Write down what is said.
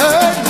unheard.